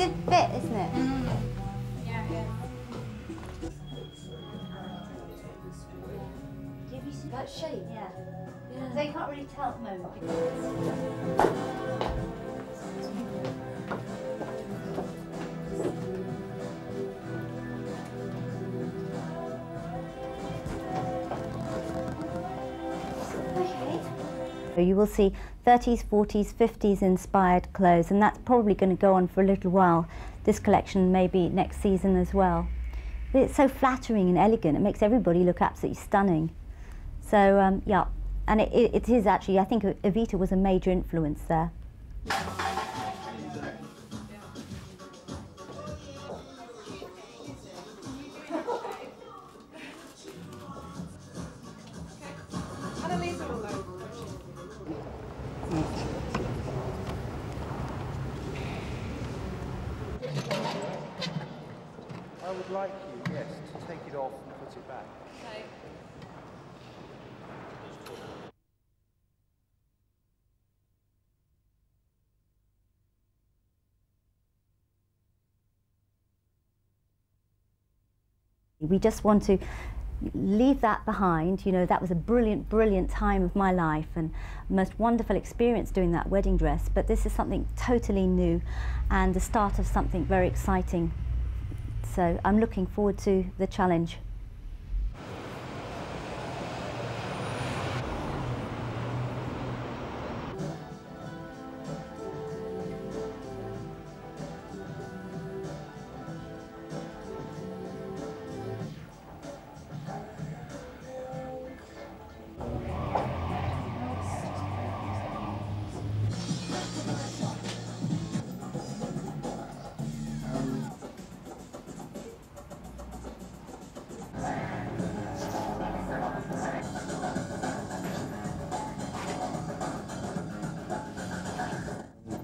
good fit, isn't it? Yeah, yeah. That shape. Yeah. Yeah. So you can't really tell at the moment You will see 30s, 40s, 50s inspired clothes, and that's probably going to go on for a little while. This collection maybe next season as well. It's so flattering and elegant, it makes everybody look absolutely stunning. So, um, yeah, and it, it, it is actually, I think Evita was a major influence there. I would like you, yes, to take it off and put it back. Okay. We just want to leave that behind. You know, that was a brilliant, brilliant time of my life and most wonderful experience doing that wedding dress. But this is something totally new and the start of something very exciting. So I'm looking forward to the challenge.